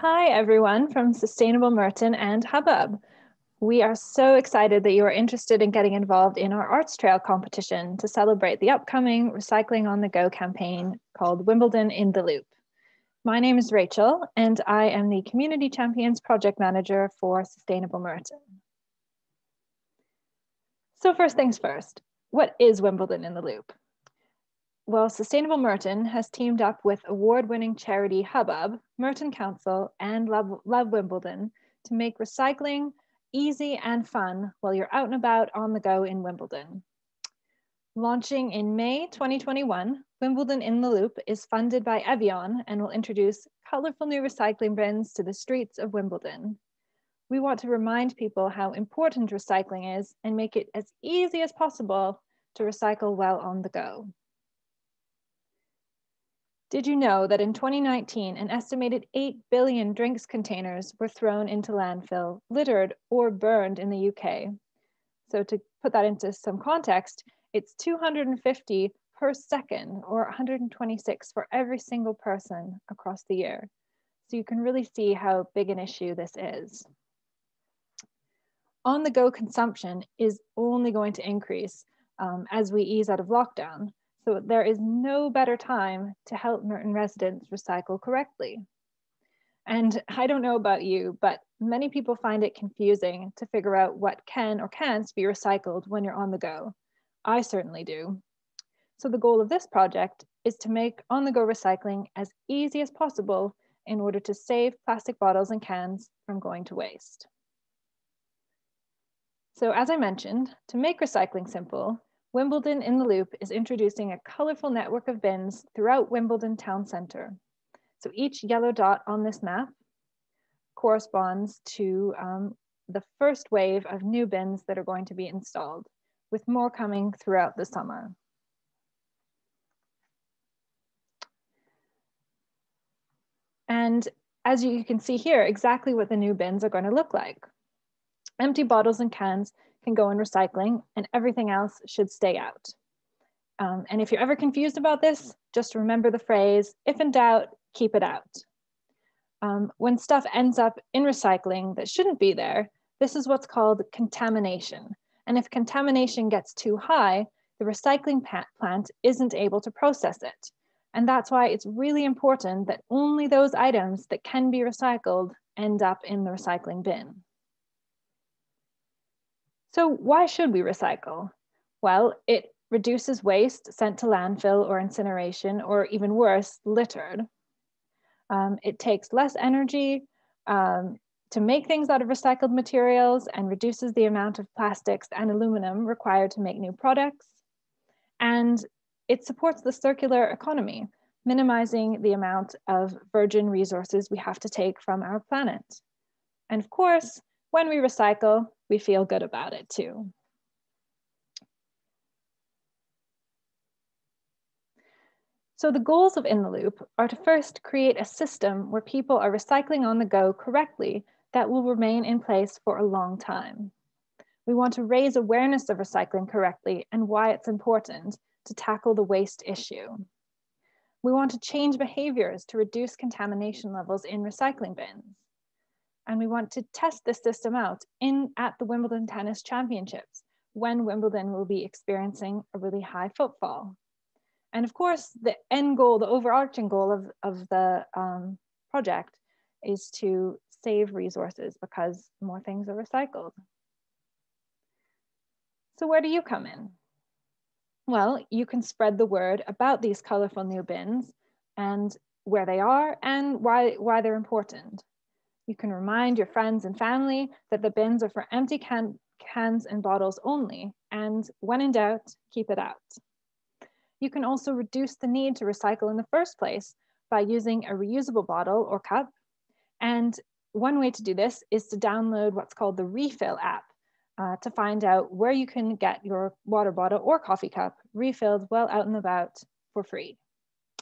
Hi, everyone from Sustainable Merton and Hubbub. We are so excited that you are interested in getting involved in our Arts Trail competition to celebrate the upcoming Recycling on the Go campaign called Wimbledon in the Loop. My name is Rachel, and I am the Community Champions Project Manager for Sustainable Merton. So first things first, what is Wimbledon in the Loop? Well, Sustainable Merton has teamed up with award-winning charity Hubbub, Merton Council, and Love, Love Wimbledon to make recycling easy and fun while you're out and about on the go in Wimbledon. Launching in May 2021, Wimbledon in the Loop is funded by Evian and will introduce colorful new recycling bins to the streets of Wimbledon. We want to remind people how important recycling is and make it as easy as possible to recycle while on the go. Did you know that in 2019, an estimated 8 billion drinks containers were thrown into landfill, littered, or burned in the UK? So to put that into some context, it's 250 per second or 126 for every single person across the year. So you can really see how big an issue this is. On the go consumption is only going to increase um, as we ease out of lockdown. So there is no better time to help Merton residents recycle correctly. And I don't know about you, but many people find it confusing to figure out what can or can't be recycled when you're on the go. I certainly do. So the goal of this project is to make on-the-go recycling as easy as possible in order to save plastic bottles and cans from going to waste. So as I mentioned, to make recycling simple, Wimbledon in the Loop is introducing a colorful network of bins throughout Wimbledon town center. So each yellow dot on this map corresponds to um, the first wave of new bins that are going to be installed, with more coming throughout the summer. And as you can see here, exactly what the new bins are going to look like. Empty bottles and cans can go in recycling and everything else should stay out. Um, and if you're ever confused about this, just remember the phrase, if in doubt, keep it out. Um, when stuff ends up in recycling that shouldn't be there, this is what's called contamination. And if contamination gets too high, the recycling plant isn't able to process it. And that's why it's really important that only those items that can be recycled end up in the recycling bin. So why should we recycle? Well, it reduces waste sent to landfill or incineration, or even worse, littered. Um, it takes less energy um, to make things out of recycled materials and reduces the amount of plastics and aluminum required to make new products. And it supports the circular economy, minimizing the amount of virgin resources we have to take from our planet. And of course, when we recycle, we feel good about it too. So the goals of In the Loop are to first create a system where people are recycling on the go correctly that will remain in place for a long time. We want to raise awareness of recycling correctly and why it's important to tackle the waste issue. We want to change behaviors to reduce contamination levels in recycling bins and we want to test this system out in at the Wimbledon Tennis Championships when Wimbledon will be experiencing a really high footfall. And of course, the end goal, the overarching goal of, of the um, project is to save resources because more things are recycled. So where do you come in? Well, you can spread the word about these colorful new bins and where they are and why, why they're important. You can remind your friends and family that the bins are for empty can cans and bottles only, and when in doubt, keep it out. You can also reduce the need to recycle in the first place by using a reusable bottle or cup. And one way to do this is to download what's called the Refill app uh, to find out where you can get your water bottle or coffee cup refilled while out and about for free.